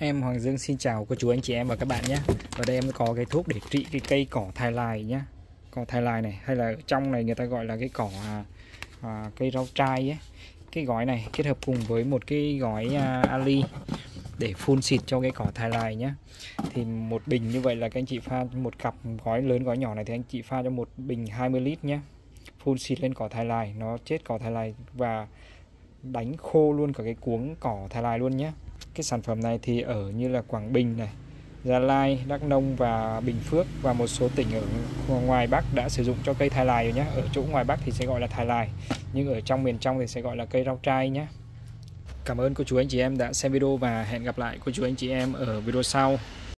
Em Hoàng Dương xin chào cô chú anh chị em và các bạn nhé. Ở đây em có cái thuốc để trị cái cây cỏ thai lai nhé. Cỏ thai lai này hay là ở trong này người ta gọi là cái cỏ à, à, cây rau trai ấy. Cái gói này kết hợp cùng với một cái gói à, Ali để phun xịt cho cái cỏ thai lai nhé. Thì một bình như vậy là các anh chị pha một cặp gói lớn gói nhỏ này thì anh chị pha cho một bình 20 lít nhé. Phun xịt lên cỏ thai lai nó chết cỏ thai lai và đánh khô luôn cả cái cuống cỏ thai lai luôn nhé cái sản phẩm này thì ở như là Quảng Bình này Gia Lai, Đắk Nông và Bình Phước và một số tỉnh ở ngoài Bắc đã sử dụng cho cây thai lai rồi nhé ở chỗ ngoài Bắc thì sẽ gọi là thai lai nhưng ở trong miền trong thì sẽ gọi là cây rau trai nhé Cảm ơn cô chú anh chị em đã xem video và hẹn gặp lại cô chú anh chị em ở video sau.